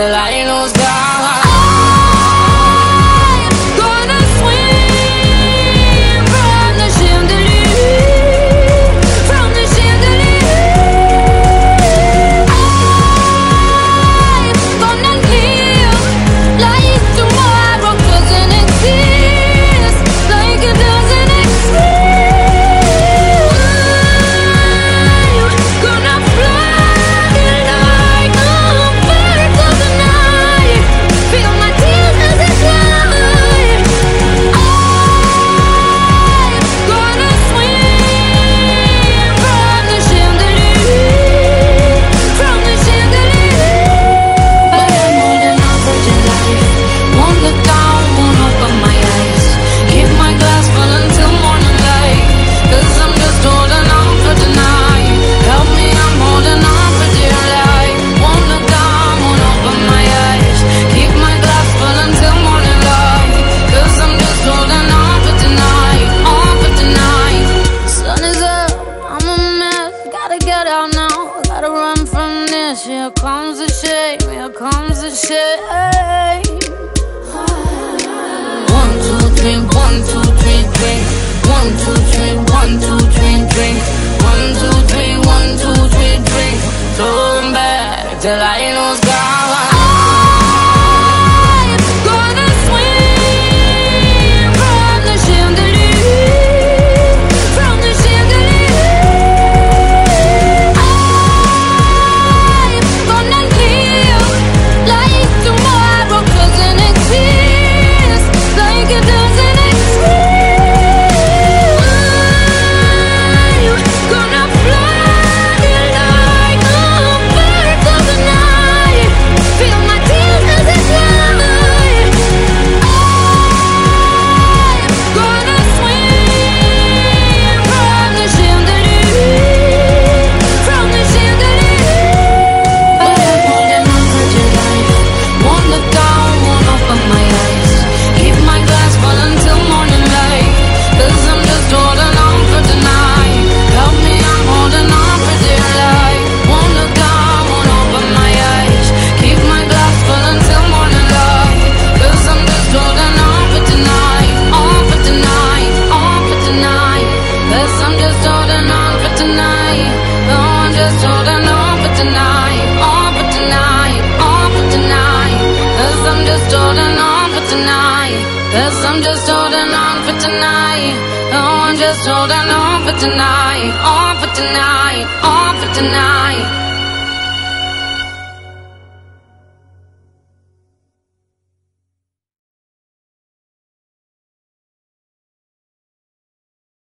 Till I Gotta out now. Gotta run from this. Here comes the shame. Here comes the shame. One, two, three, one, two, three, drink. One, two, three, one, two, three, drink. One, two, three, one, two, three, drink. Turn back till I lose God. I'm just holding on for tonight. I'm just holding on for tonight. On for tonight, on for I'm just holding on for I'm just holding on for tonight. I'm just holding on for tonight. On for tonight, on for tonight.